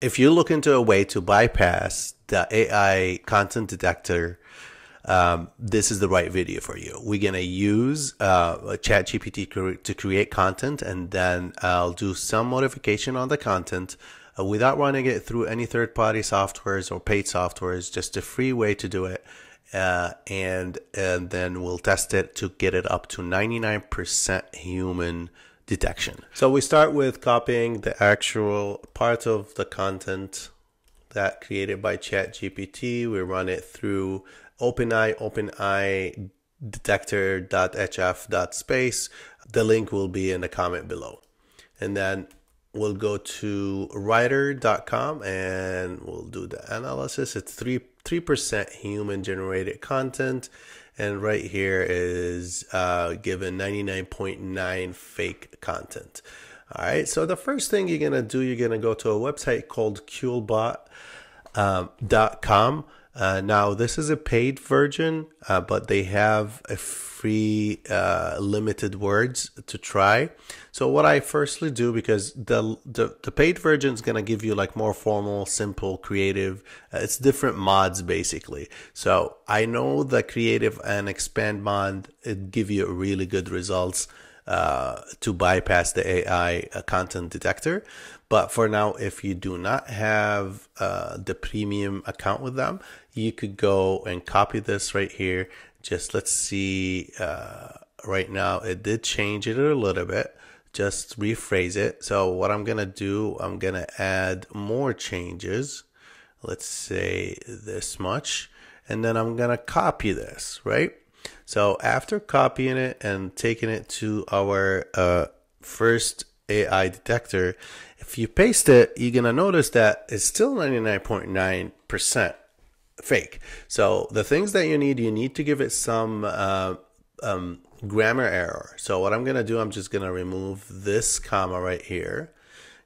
if you look into a way to bypass the AI content detector, um, this is the right video for you. We're gonna use uh, ChatGPT to create content, and then I'll do some modification on the content uh, without running it through any third-party softwares or paid softwares. Just a free way to do it, uh, and and then we'll test it to get it up to 99% human detection. So we start with copying the actual part of the content that created by ChatGPT. We run it through OpenAI, OpenAI detector.hf.space. The link will be in the comment below. And then we'll go to writer.com and we'll do the analysis. It's 3 3% human generated content and right here is uh, given 99.9 fake content. All right, so the first thing you're gonna do, you're gonna go to a website called QuillBot.com. Um, uh, now, this is a paid version, uh, but they have a free uh, limited words to try. So what I firstly do because the the, the paid version is gonna give you like more formal, simple, creative. Uh, it's different mods basically. So I know the creative and expand mod it give you really good results. Uh, to bypass the AI uh, content detector. But for now, if you do not have uh, the premium account with them, you could go and copy this right here. Just let's see. Uh, right now, it did change it a little bit. Just rephrase it. So what I'm gonna do, I'm gonna add more changes. Let's say this much, and then I'm gonna copy this, right? So after copying it and taking it to our uh, first AI detector, if you paste it, you're gonna notice that it's still 99.9% fake. So the things that you need, you need to give it some uh, um, grammar error. So what I'm gonna do, I'm just gonna remove this comma right here.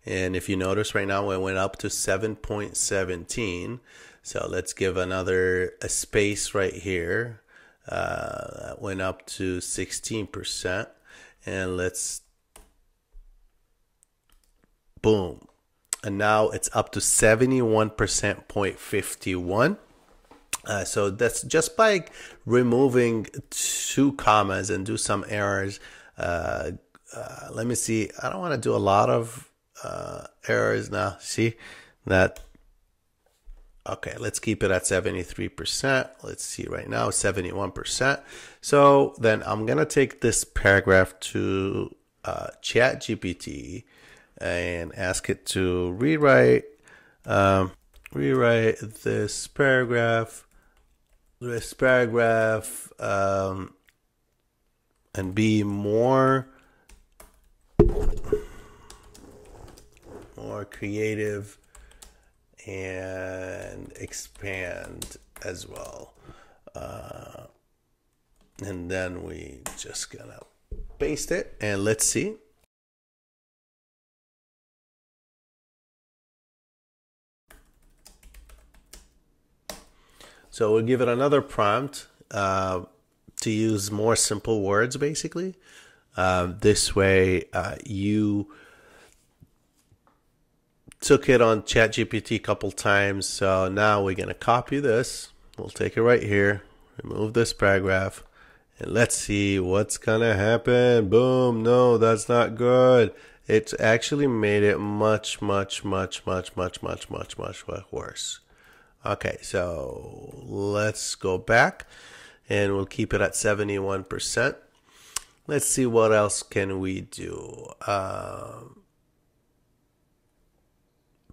And if you notice right now, it went up to 7.17. So let's give another a space right here uh, went up to 16%. And let's, boom. And now it's up to 71% point 51. Uh, so that's just by removing two commas and do some errors. Uh, uh, let me see. I don't want to do a lot of uh, errors now. See that Okay, let's keep it at 73%. Let's see right now, 71%. So then I'm going to take this paragraph to uh, ChatGPT and ask it to rewrite, um, rewrite this paragraph, this paragraph, um, and be more, more creative and expand as well. Uh, and then we just gonna paste it and let's see. So we'll give it another prompt uh, to use more simple words basically. Uh, this way uh, you took it on ChatGPT a couple times. So now we're going to copy this. We'll take it right here, remove this paragraph, and let's see what's going to happen. Boom. No, that's not good. It's actually made it much, much, much, much, much, much, much, much worse. Okay, so let's go back and we'll keep it at 71%. Let's see what else can we do. Um,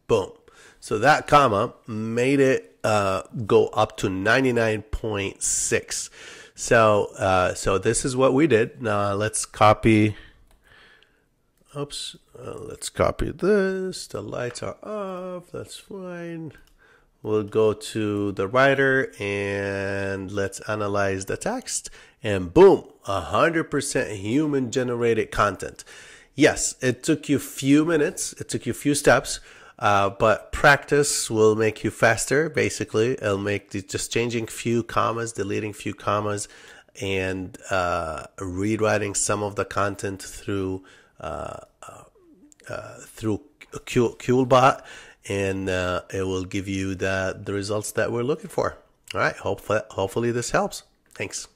Boom. So that comma made it uh, go up to 99.6. So uh, so this is what we did. Now let's copy. Oops. Uh, let's copy this. The lights are off. That's fine. We'll go to the writer and let's analyze the text. And boom, 100% human generated content. Yes, it took you a few minutes. It took you a few steps uh, but practice will make you faster. Basically, it'll make the, just changing few commas, deleting few commas, and uh, rewriting some of the content through uh, uh, uh through QuillBot and it will give you the, the results that we're looking for. All right, hopefully, hopefully this helps. Thanks.